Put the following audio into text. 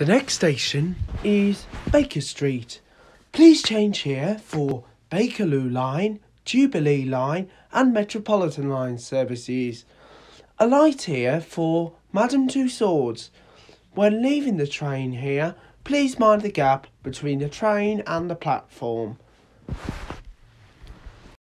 The next station is Baker Street. Please change here for Bakerloo Line, Jubilee Line, and Metropolitan Line services. Alight here for Madame Tussauds. When leaving the train here, please mind the gap between the train and the platform.